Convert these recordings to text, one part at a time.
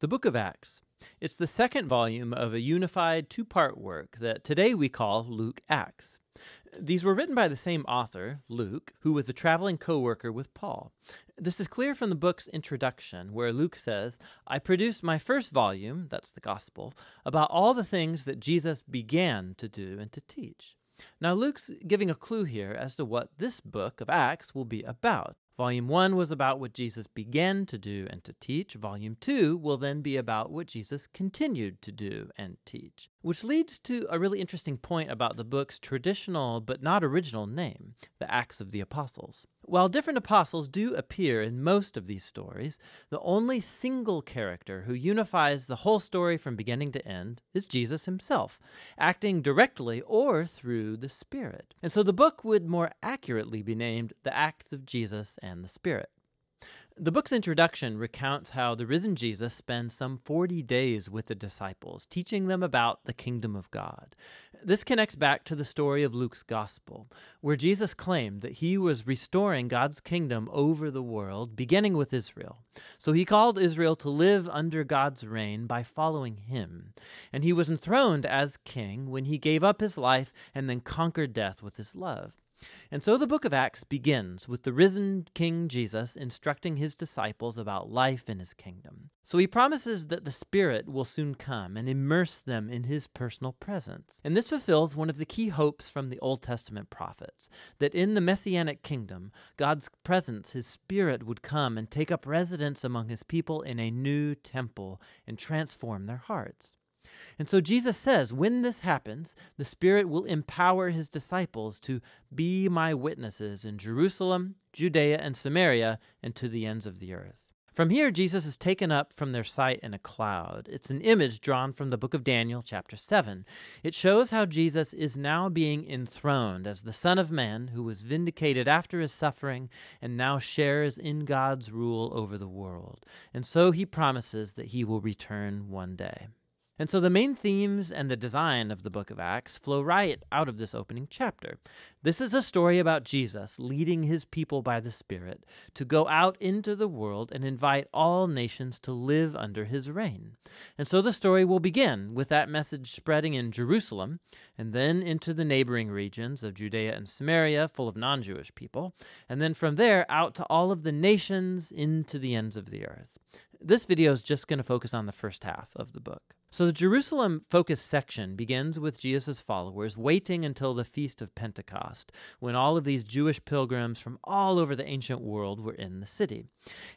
The Book of Acts. It's the second volume of a unified two part work that today we call Luke Acts. These were written by the same author, Luke, who was a traveling co worker with Paul. This is clear from the book's introduction, where Luke says, I produced my first volume, that's the Gospel, about all the things that Jesus began to do and to teach. Now, Luke's giving a clue here as to what this book of Acts will be about. Volume 1 was about what Jesus began to do and to teach. Volume 2 will then be about what Jesus continued to do and teach. Which leads to a really interesting point about the book's traditional but not original name, the Acts of the Apostles. While different apostles do appear in most of these stories, the only single character who unifies the whole story from beginning to end is Jesus himself, acting directly or through the Spirit. And so the book would more accurately be named The Acts of Jesus and the Spirit. The book's introduction recounts how the risen Jesus spends some 40 days with the disciples, teaching them about the kingdom of God. This connects back to the story of Luke's gospel, where Jesus claimed that he was restoring God's kingdom over the world, beginning with Israel. So he called Israel to live under God's reign by following him. And he was enthroned as king when he gave up his life and then conquered death with his love. And so the book of Acts begins with the risen King Jesus instructing his disciples about life in his kingdom. So he promises that the Spirit will soon come and immerse them in his personal presence. And this fulfills one of the key hopes from the Old Testament prophets that in the messianic kingdom, God's presence, his Spirit, would come and take up residence among his people in a new temple and transform their hearts. And so Jesus says, when this happens, the Spirit will empower his disciples to be my witnesses in Jerusalem, Judea, and Samaria, and to the ends of the earth. From here, Jesus is taken up from their sight in a cloud. It's an image drawn from the book of Daniel, chapter 7. It shows how Jesus is now being enthroned as the Son of Man who was vindicated after his suffering and now shares in God's rule over the world. And so he promises that he will return one day. And so the main themes and the design of the book of Acts flow right out of this opening chapter. This is a story about Jesus leading his people by the Spirit to go out into the world and invite all nations to live under his reign. And so the story will begin with that message spreading in Jerusalem and then into the neighboring regions of Judea and Samaria, full of non Jewish people, and then from there out to all of the nations into the ends of the earth. This video is just going to focus on the first half of the book. So the Jerusalem focus section begins with Jesus' followers waiting until the Feast of Pentecost, when all of these Jewish pilgrims from all over the ancient world were in the city.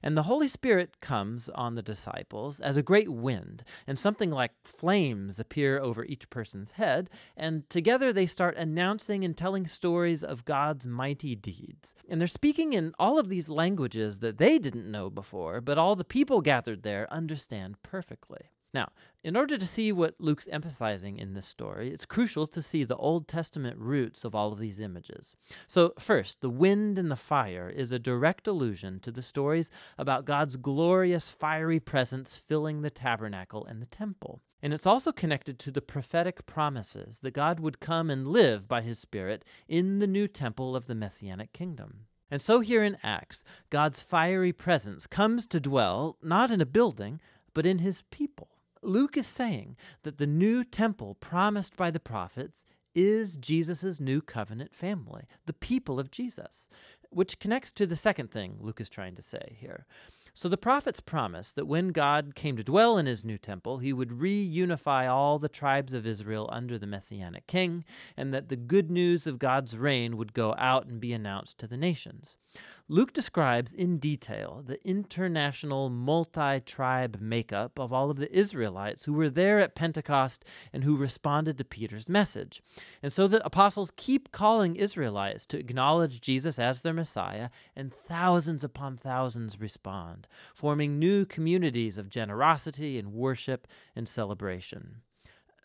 And the Holy Spirit comes on the disciples as a great wind, and something like flames appear over each person's head, and together they start announcing and telling stories of God's mighty deeds. And they're speaking in all of these languages that they didn't know before, but all the people gathered there understand perfectly. Now, in order to see what Luke's emphasizing in this story, it's crucial to see the Old Testament roots of all of these images. So, first, the wind and the fire is a direct allusion to the stories about God's glorious fiery presence filling the tabernacle and the temple. And it's also connected to the prophetic promises that God would come and live by his Spirit in the new temple of the Messianic kingdom. And so here in Acts, God's fiery presence comes to dwell not in a building, but in his people. Luke is saying that the new temple promised by the prophets is Jesus' new covenant family, the people of Jesus, which connects to the second thing Luke is trying to say here. So the prophets promised that when God came to dwell in his new temple, he would reunify all the tribes of Israel under the messianic king, and that the good news of God's reign would go out and be announced to the nations. Luke describes in detail the international multi tribe makeup of all of the Israelites who were there at Pentecost and who responded to Peter's message. And so the apostles keep calling Israelites to acknowledge Jesus as their Messiah, and thousands upon thousands respond, forming new communities of generosity and worship and celebration.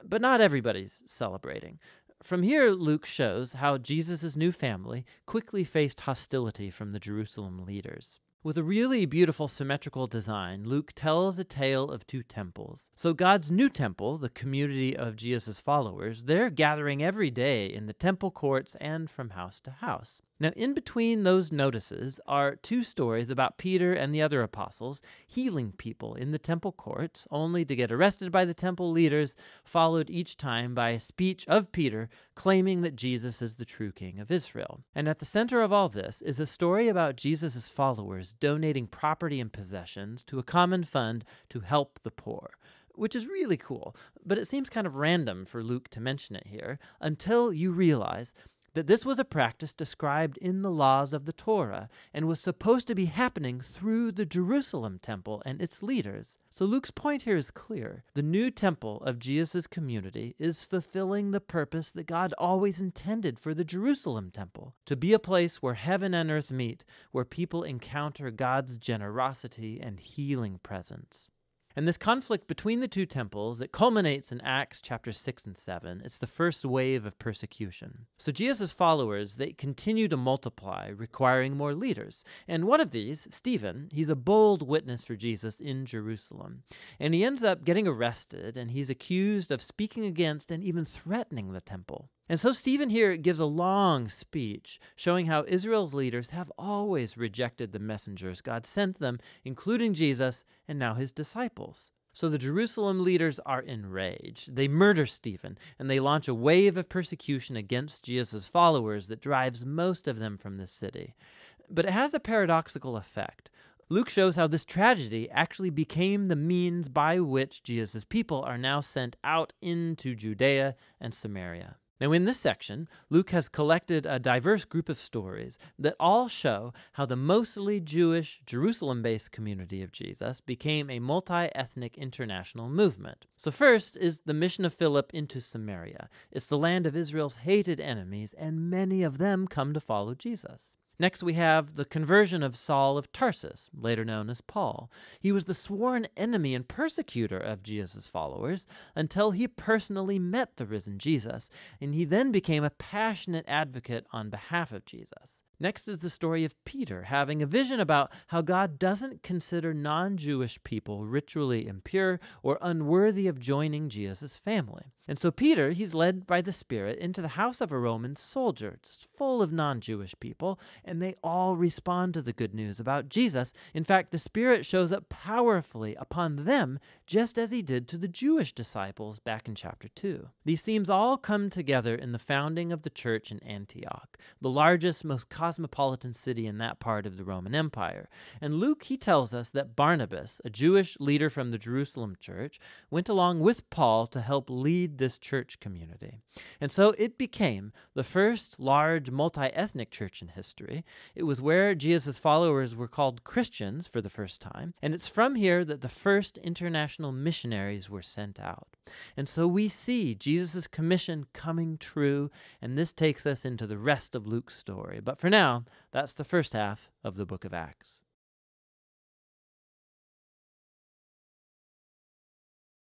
But not everybody's celebrating. From here, Luke shows how Jesus' new family quickly faced hostility from the Jerusalem leaders. With a really beautiful symmetrical design, Luke tells a tale of two temples. So, God's new temple, the community of Jesus' followers, they're gathering every day in the temple courts and from house to house. Now, in between those notices are two stories about Peter and the other apostles healing people in the temple courts, only to get arrested by the temple leaders, followed each time by a speech of Peter claiming that Jesus is the true king of Israel. And at the center of all this is a story about Jesus' followers donating property and possessions to a common fund to help the poor which is really cool, but it seems kind of random for Luke to mention it here until you realize that this was a practice described in the laws of the Torah and was supposed to be happening through the Jerusalem temple and its leaders. So Luke's point here is clear. The new temple of Jesus' community is fulfilling the purpose that God always intended for the Jerusalem temple to be a place where heaven and earth meet, where people encounter God's generosity and healing presence. And this conflict between the two temples, it culminates in Acts chapter 6 and 7. It's the first wave of persecution. So Jesus' followers, they continue to multiply, requiring more leaders. And one of these, Stephen, he's a bold witness for Jesus in Jerusalem. And he ends up getting arrested and he's accused of speaking against and even threatening the temple. And so Stephen here gives a long speech showing how Israel's leaders have always rejected the messengers God sent them, including Jesus and now his disciples. So the Jerusalem leaders are enraged. They murder Stephen and they launch a wave of persecution against Jesus' followers that drives most of them from the city. But it has a paradoxical effect. Luke shows how this tragedy actually became the means by which Jesus' people are now sent out into Judea and Samaria. Now, in this section, Luke has collected a diverse group of stories that all show how the mostly Jewish, Jerusalem based community of Jesus became a multi ethnic international movement. So, first is the mission of Philip into Samaria. It's the land of Israel's hated enemies, and many of them come to follow Jesus. Next, we have the conversion of Saul of Tarsus, later known as Paul. He was the sworn enemy and persecutor of Jesus' followers until he personally met the risen Jesus, and he then became a passionate advocate on behalf of Jesus. Next is the story of Peter having a vision about how God doesn't consider non Jewish people ritually impure or unworthy of joining Jesus' family. And so Peter, he's led by the Spirit into the house of a Roman soldier, just full of non Jewish people, and they all respond to the good news about Jesus. In fact, the Spirit shows up powerfully upon them, just as he did to the Jewish disciples back in chapter 2. These themes all come together in the founding of the church in Antioch, the largest, most cosmopolitan city in that part of the Roman Empire. And Luke, he tells us that Barnabas, a Jewish leader from the Jerusalem church, went along with Paul to help lead this church community. And so it became the first large multi ethnic church in history. It was where Jesus' followers were called Christians for the first time. And it's from here that the first international missionaries were sent out. And so we see Jesus' commission coming true, and this takes us into the rest of Luke's story. But for now, that's the first half of the book of Acts.